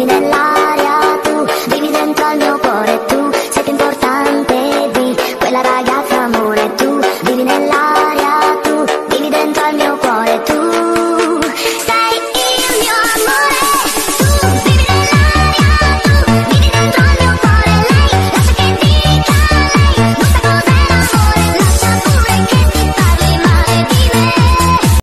vivi nell'aria tu, vivi dentro al mio cuore tu, sei più importante di quella ragazza amore tu, vivi nell'aria.